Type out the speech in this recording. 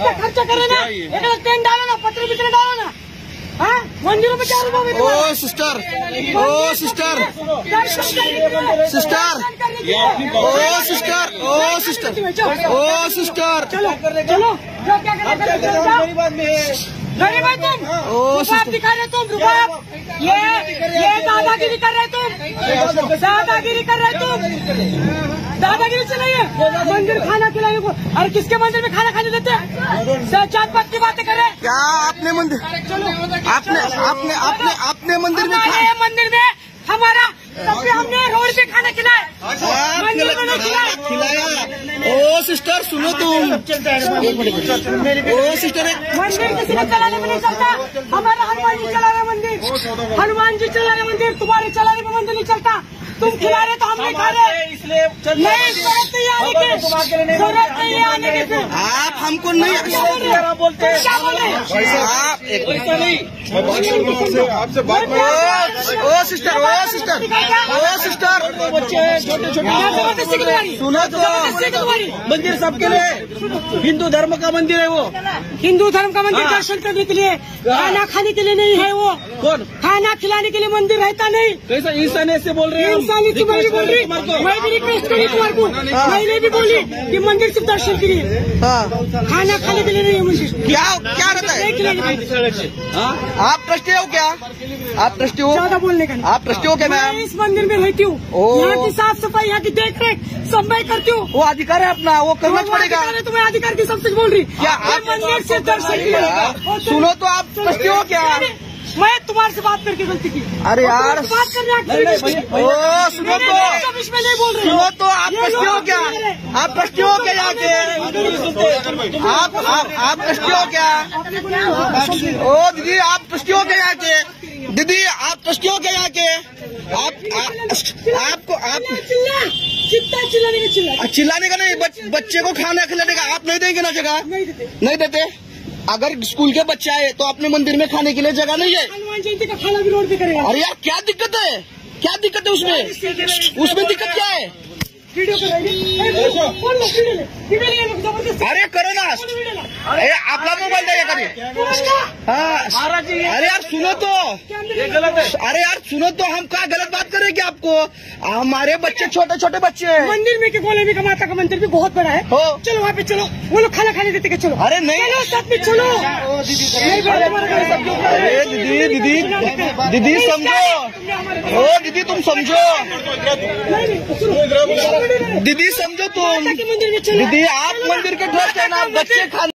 रुपया खर्चा करे ना। एक टेंट डालो ना पत्र बितर डालो ना। हाँ? मंदिरों में चार रुपये ओ सिस्टर। ओ सिस्टर। सिस्टर। ओ सिस्टर। ओ सिस्टर। ओ सिस्टर। चलो चलो। क्या गरीब है तुम। रुपया दिखा रहे तुम रुपया ये ये दादागिरी कर रहे तुम। दादागिरी कर रहे तुम। दादागिरी चलाइए मंदिर खाना खिलाने को अरे किसके मंदिर में खाना खाने देते हैं? जात पात की बातें कर। रहे क्या आपने मंदिर आपने आपने आपने आपने मंदिर में मंदिर में हमारा हमने रोड पे खाना खिलाया। मंदिर में खिलाया। खिलाया। ओ सिस्टर सुनो तुम। ओ सिस्टर मंदिर किसी को चलाने में नहीं चलता। हमारा हनुमान जी चला रहे मंदिर। हनुमान जी चला रहे मंदिर। तुम्हारे चलाने में मंदिर नहीं चलता। तुम खिला रहे तो हम नहीं खा रहे। की फिर आप हमको नहीं? बोलते? आप एक आपसे बात ओ ओ सिस्टर ओ सिस्टर। ओ सिस्टर बच्चे हैं छोटे छोटे। सुनो तो ज़बरदस्ती की तुम्हारी मंदिर सबके लिए। हिंदू धर्म का मंदिर है वो। हिंदू धर्म का मंदिर हाँ। दर्शन करने के लिए खाना खाने के लिए नहीं है वो। कौन? खाना खिलाने के लिए मंदिर रहता नहीं। कैसा इंसान ऐसे बोल रहे हैं भी बोल रही। मैं भी रिक्वेस्ट करी तुम्हारे को। मैंने भी बोली कि मंदिर सिर्फ़ दर्शन के लिए। हाँ। खाना खाने के लिए नहीं है मंदिर क्या क्या रहता है नहीं खिलाने हाँ? आप ट्रस्टी हो क्या? आप ट्रस्टी हो? ज़्यादा बोलने का आप ट्रस्टी हो क्या मैं मैम? इस मंदिर में रहती हूँ। यहाँ की साफ़ सफ़ाई यहाँ की देख रेख सब मैं करती हूँ। वो अधिकार है अपना वो करना पड़ेगा अधिकार तुम्हें अधिकार की सब कुछ बोल रही क्या आप- मंदिर से दर्शन सुनो तो आप ट्रस्टी हो क्या? मैं तुम्हारे से बात करके गलती की। अरे यार बात करने नहीं, नहीं, activist ओ सुनो तो। इसमें नहीं बोल रहे सुनो तो आप ये हो क्या? रहे। आप ट्रस्टी हो क्या यहाँ के आप आप आप हो क्या? ओ दीदी आप ट्रस्टी हो क्या यहाँ के दीदी आप ट्रस्टी हो क्या यहाँ के आप आपको आप चिल्लाने का चिल्लाने का नहीं बच्चे को खाना खिलाने का। आप नहीं देंगे ना जगह? नहीं देते। नहीं देते? अगर स्कूल के बच्चे आए तो अपने मंदिर में खाने के लिए जगह नहीं है। हनुमान जयंती का खाना भी रोड पे करेगा। अरे यार क्या दिक्कत है? क्या दिक्कत है उसमें? उसमें दिक्कत क्या है? वीडियो बोल अरे करो ना अरे आपला मोबाईल द्या कधी हाँ अरे यार सुनो तो ये गलत है अरे यार सुनो तो हम क्या गलत बात करेंगे आपको हमारे बच्चे छोटे छोटे बच्चे हैं मंदिर में के में का माता का मंदिर भी बहुत बड़ा है हो चलो वहाँ पे चलो वो लोग खाना खाने देते के चलो अरे नहीं चलो सब में चलो बोले दीदी दीदी दीदी समझो ओ दीदी तुम समझो। दीदी समझो तुम। दीदी आप मंदिर के ट्रस्ट है ना बच्चे खाने